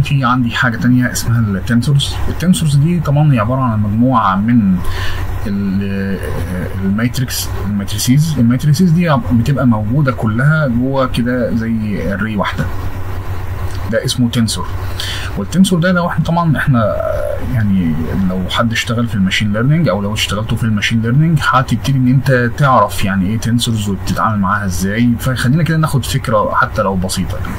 في عندي حاجة تانية اسمها ال tensors ال tensors دي طبعا هي عبارة عن مجموعة من ال- ال matrix ال matrices ال matrices دي بتبقى موجودة كلها جوه كده زي array واحدة. ده اسمه tensor وال tensor ده لو إحنا طبعا إحنا يعني لو حد اشتغل في ال machine learning أو لو اشتغلتوا في ال machine learning هتبتدي إن أنت تعرف يعني إيه tensors وتتعامل معاها إزاي. فخلينا كده ناخد فكرة حتى لو بسيطة. يعني.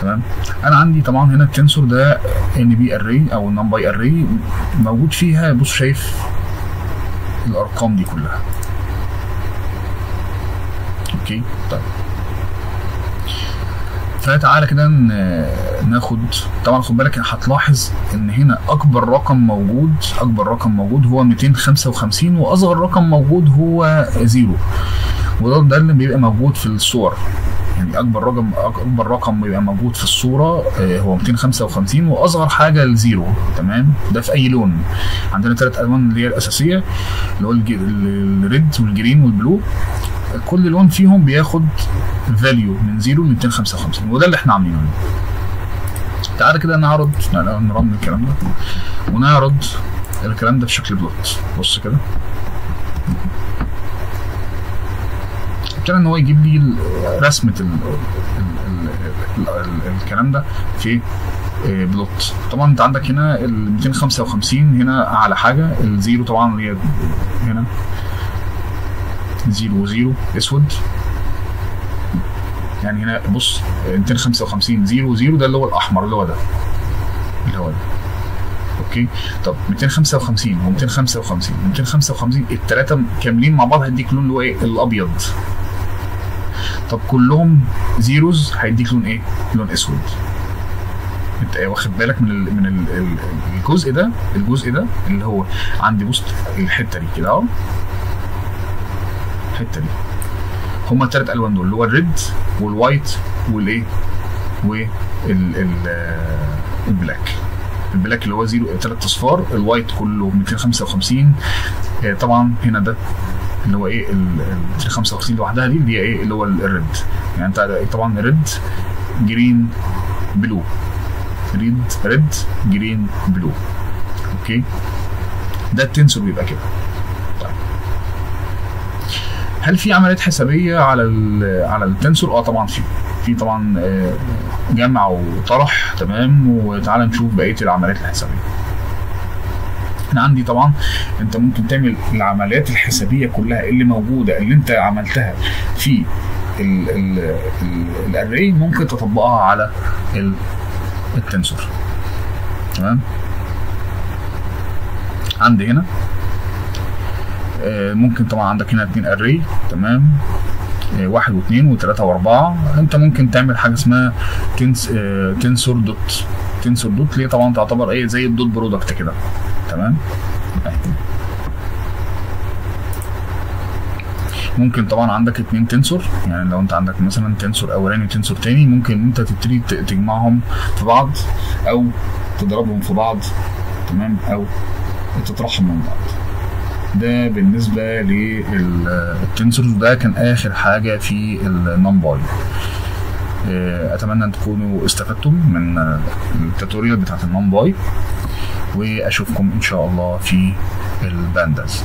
تمام؟ أنا عندي طبعا هنا ال tensor ده NP array أو NumPy array موجود فيها بص شايف الأرقام دي كلها. okay طيب. فتعالى كده ناخد طبعا خد بالك هتلاحظ إن هنا أكبر رقم موجود أكبر رقم موجود هو 255 وأصغر رقم موجود هو zero. وده ده اللي بيبقى موجود في الصور. يعني أكبر رقم أكبر رقم بيبقى موجود في الصورة آه، هو 255 وأصغر حاجة ال zero تمام؟ ده في أي لون. عندنا ثلاث ألوان اللي هي الأساسية اللي هو ال red وال green وال blue. كل لون فيهم بياخد value من 0 ل 255 وده اللي إحنا عاملينه. تعالى كده نعرض نرن الكلام ده. ونعرض الكلام ده في شكل plot. بص كده. ابتدى إن هو يجيب لي رسمة ال ال ال ال الكلام ده في آه، plot. طبعا أنت عندك هنا ال 255 هنا أعلى حاجة. ال zero طبعا اللي هي هنا. zero و zero أسود. يعني هنا بص 255 zero zero ده اللي هو الأحمر اللي هو ده. اللي هو ده. okay؟ طب 255 و 255 و 255 الثلاثه كاملين مع بعض هيديك لون اللي هو إيه؟ الأبيض. طب كلهم zeros هيديك لون إيه؟ لون اسود. انت واخد بالك من ال من ال ال الجزء ده؟ الجزء ده اللي هو عندي بص الحتة دي كده اهو. الحتة دي. هما الثلاث ألوان دول اللي هو ال red وال white والإيه؟ وال ال ال black. ال black اللي هو zero ثلاث أصفار ال white كله 255 آه، طبعا هنا ده اللي هو إيه ال ال 255 لوحدها دي اللي هي إيه اللي هو ال- ال red. يعني أنت طبعا red green blue. red red green blue. okay؟ ده ال tensor بيبقى كده. طيب. هل في عمليات حسابية على على ال tensor؟ آه طبعا في. في طبعا آه، جمع وطرح تمام؟ وتعالى نشوف بقية العمليات الحسابية. أنا عندي طبعا أنت ممكن تعمل العمليات الحسابية كلها اللي موجودة اللي أنت عملتها في ال- ال- ال- array ممكن تطبقها على ال- tensor. تمام؟ عندي هنا. آه، ممكن طبعا عندك هنا اتنين array تمام؟ آه، واحد واثنين وثلاثة وأربعة. أنت ممكن تعمل حاجة اسمها tens آه، tensor dot. tensor dot اللي هي طبعا تعتبر إيه؟ زي ال dot product كده. تمام. ممكن طبعا عندك اتنين tensor. يعني لو أنت عندك مثلا tensor أولاني و tensor تاني ممكن أنت تبتدي تجمعهم في بعض أو تضربهم في بعض. تمام؟ أو تطرحهم من بعض. ده بالنسبة لل tensor. ده كان آخر حاجة في ال NumPy أتمنى أن تكونوا استفدتم من ال tutorial بتاعت ال NumPy وأشوفكم إن شاء الله في ال Pandas.